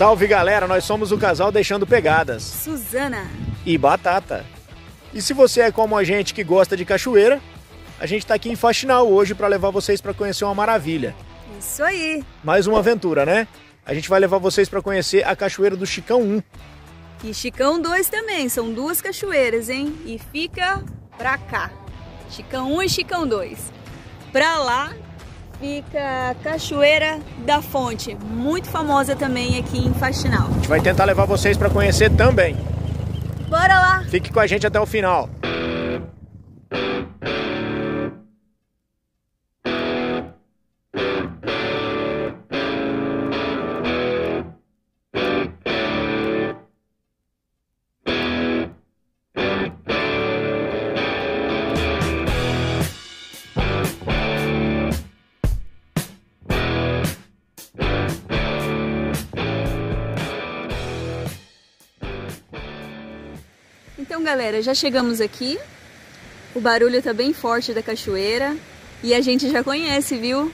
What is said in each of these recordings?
Salve galera, nós somos o casal Deixando Pegadas. Suzana. E Batata. E se você é como a gente que gosta de cachoeira, a gente está aqui em Faxinal hoje para levar vocês para conhecer uma maravilha. Isso aí. Mais uma aventura, né? A gente vai levar vocês para conhecer a Cachoeira do Chicão 1. E Chicão 2 também, são duas cachoeiras, hein? E fica pra cá. Chicão 1 e Chicão 2. Pra lá fica a Cachoeira da Fonte, muito famosa também aqui em Faxinal. A gente vai tentar levar vocês para conhecer também. Bora lá! Fique com a gente até o final. Então, galera, já chegamos aqui. O barulho tá bem forte da cachoeira e a gente já conhece, viu?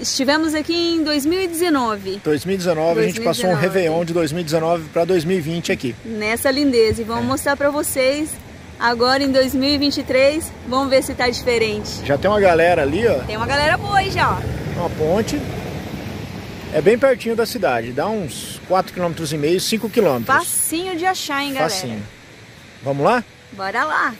Estivemos aqui em 2019. 2019, a gente passou um Réveillon de 2019 para 2020 aqui. Nessa lindeza. E vamos é. mostrar para vocês agora em 2023. Vamos ver se tá diferente. Já tem uma galera ali, ó. Tem uma galera boa aí já, ó. Uma ponte. É bem pertinho da cidade, dá uns 4,5 km, 5 km. Facinho de achar, hein, galera? Facinho. Vamos lá? Bora lá!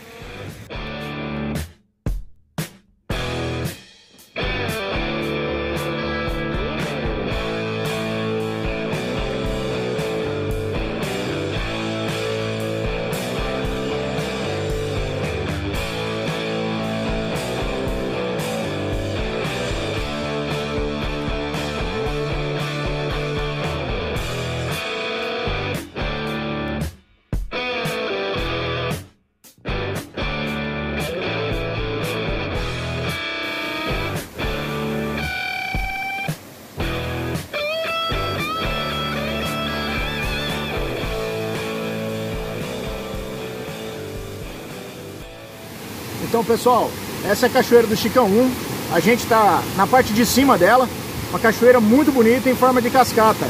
Então, pessoal, essa é a cachoeira do Chicão 1. A gente está na parte de cima dela. Uma cachoeira muito bonita em forma de cascata.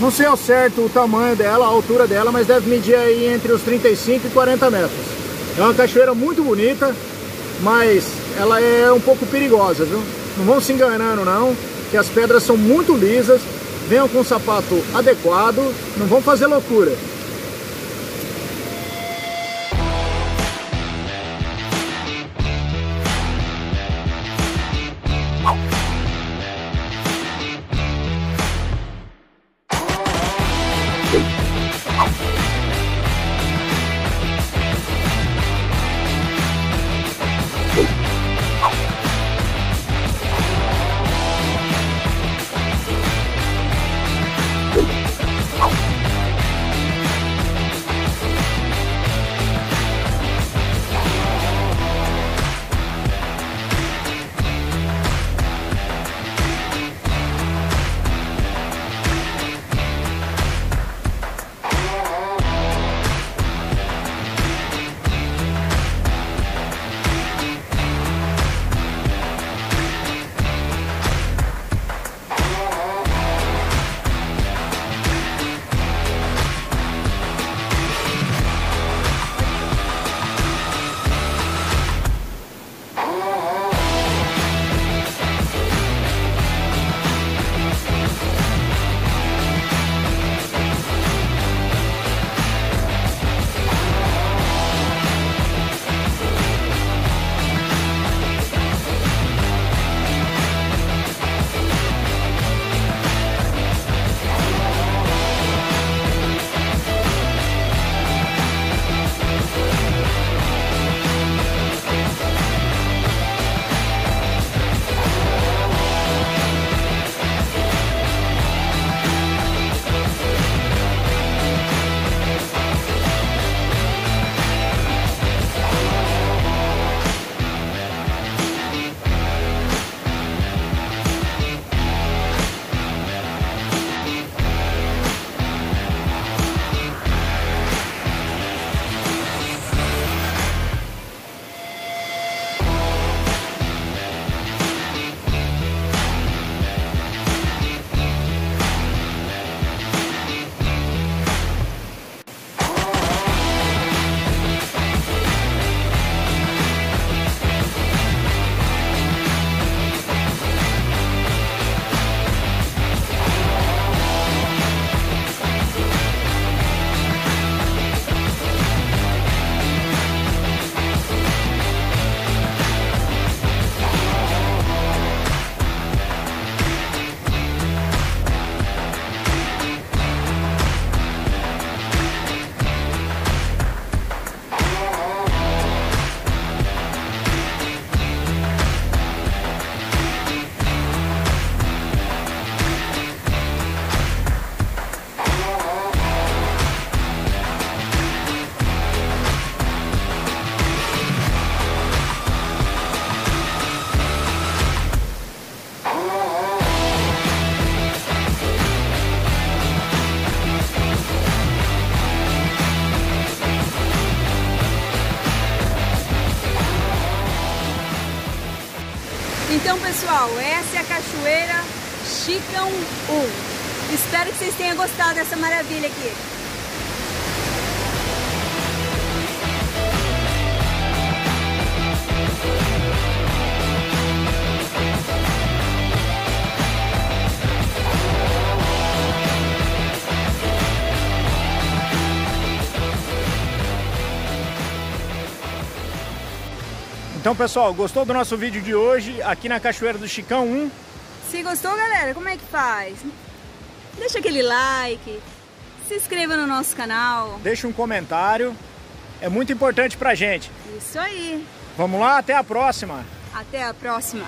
Não sei ao certo o tamanho dela, a altura dela, mas deve medir aí entre os 35 e 40 metros. É uma cachoeira muito bonita, mas ela é um pouco perigosa, viu? Não vão se enganando não, que as pedras são muito lisas, venham com um sapato adequado, não vão fazer loucura. Então, pessoal, essa é a Cachoeira Chicão 1. Espero que vocês tenham gostado dessa maravilha aqui. Então, pessoal, gostou do nosso vídeo de hoje aqui na Cachoeira do Chicão 1? Se gostou, galera, como é que faz? Deixa aquele like, se inscreva no nosso canal. Deixa um comentário, é muito importante pra gente. Isso aí. Vamos lá, até a próxima. Até a próxima.